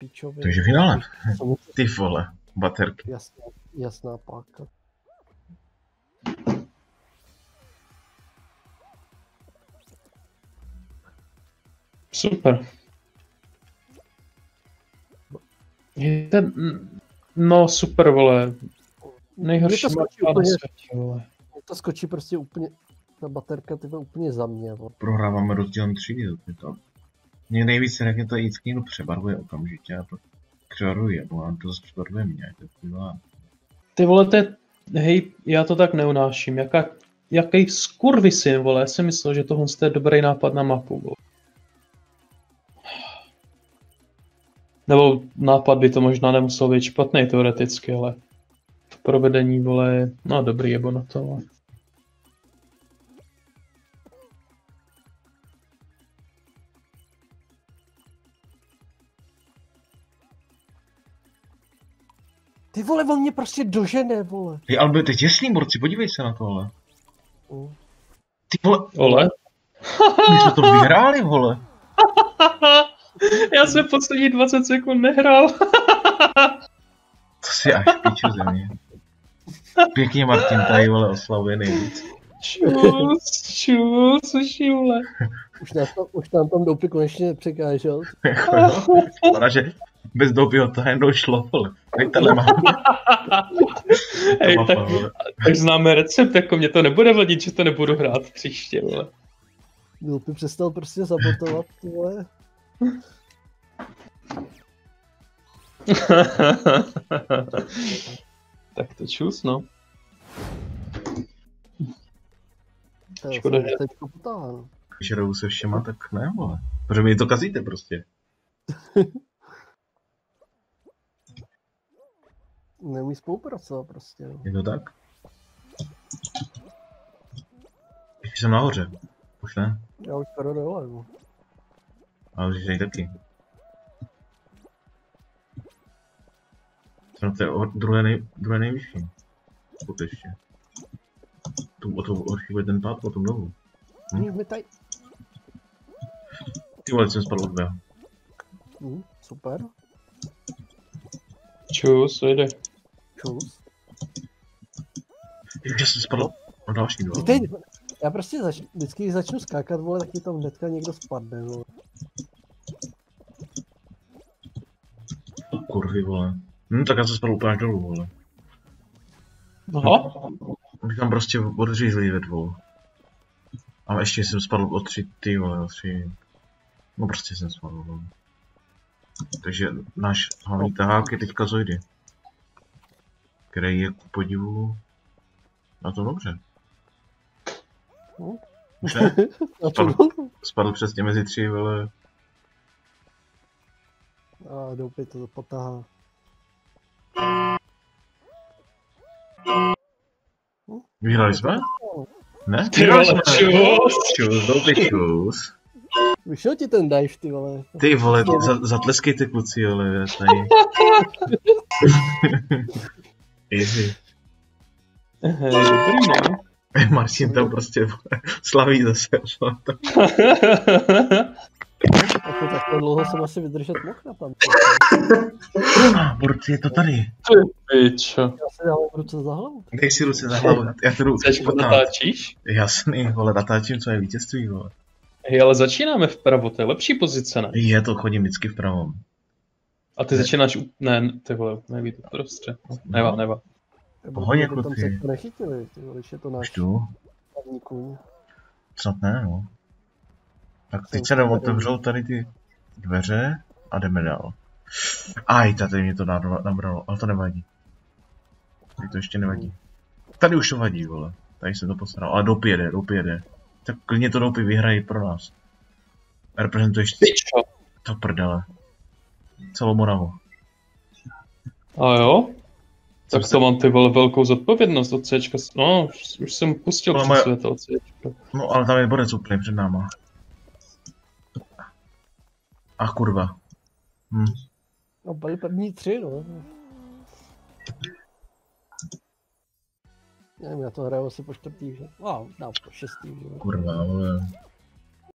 pičově. Takže finále. Ty vole, baterky. Jasná, jasná páka. Super. Je ten, no super, vole. Nejhorší Mně to skočí úplně- světě, vole. To skočí prostě úplně, ta baterka ty vole, úplně za mě. Vole. Prohráváme rozdílem třídy. Je to... Mě nejvíc jak to vždycky někdo přebarvuje okamžitě a pak přebarvuje, bo on to přebarvuje mě. To taková... Ty vole, to je, hej, já to tak neunáším. Jaká, jaký skurvisyn, vole. Já jsem myslel, že tohle je dobrý nápad na mapu, vole. Nebo nápad by to možná nemusel být špatný teoreticky, ale v provedení, vole, no dobrý jebo na to, vole. Ty vole, on mě prostě dožene, vole. Ty, ale teď jasný, borci, podívej se na tohle. Ty vole, Ole. my jsme to vyhráli, vole. Já jsem poslední 20 sekund nehrál. To si až píču země. Pěkně Martin tady, vole, oslavuje nejvíc. Čus, čus, šíle. Už nám, to, už nám tam doupy konečně překážel. Jako, no. Vypadá, že bez doby to jen došlo, vole. Teď tady mám. Hej, mapa, tak, tak známe recept, jako mě to nebude vadit, že to nebudu hrát příště, vole. Doupy přestal prostě sabotovat, ty vole. tak to čus, no. To Škoda, že- teďko potáhnu. Žerou se všema, tak ne, vole. Protože mi to kazíte prostě. Neumí spolupracovat prostě. No. Je to tak? Ještě jsem nahoře. Už ne? Já už skoro dole, no. Ale už tady taky. Jsem na té druhé, nej, druhé nejvyšší. Pokud ještě. Tu, o to horší bude ten pád potom dolů. Hm? Tady... Ty vole, jsem spadl od dva. Hm, super. Čus, jde. Čus. Já jsem spadl od další dva. Teď, já prostě zač, vždycky, když začnu skákat, vole, tak mi tam hnedka někdo spadne, vole. Kurvy, vole. Hm, tak já jsem spadl úplně až dolů, vole. Aha. Bych tam prostě odřízli ve dvou. A ještě jsem spadl o tři, ty vole, o tři. No prostě jsem spadl, vole. Takže náš hlavní tahák je teďka Zoidy. Který je ku podivu na to dobře. Už ne? Spadl, spadl přesně mezi tři, vole. A doupy to potáhá. Vyhráli jsme? Ne? Ty vole, jsme. čus. Čus, doupě čus. Vyšel ti ten dive, ty vole. Ty vole, za, zatleskejte kluci, ale tady. Easy. Dobrý, no. Martin tam prostě slaví zase. Jako takhle dlouho jsem asi vydržet mohl na tam. Borci, je to tady. Pičo. Já si dávám ruce za hlavu. Dej si ruce na hlavu, já to jdu Teď potát. natáčíš? Jasný, vole, natáčím, co je vítězství, vole. Hej, ale začínáme vpravo, to je lepší pozice, ne? Je to, chodím vždycky vpravo. A ty začínáš, u... ne, ty vole, neví to prostě. Neva, neva. Pohodě, Nebo tam se to nechytili, ty vole, když je to náš hlavní kůň. Snad ne, no. Tak teď se nám otevřou tady ty dveře a jdeme dál. Aj, tady mě to nabra- nabralo, ale to nevadí. Tady to ještě nevadí. Tady už to vadí, vole. Tady jsem to postaral, ale dopy jede. Tak klidně to dopy vyhrají pro nás. Reprezentuješ Pičo. to prdele. Celou Moravu. A jo? Tak to mám ty vole velkou zodpovědnost od Cčka. No, už, už jsem pustil Ale přes moje- svět od Cčka. No, ale tam je borec úplně před náma. Ach, kurva. Hm. No, byli první tři, no. Nevím, já to hraju asi po čtvrtý, že? Wow, dám po šestý, že? Kurva, vole.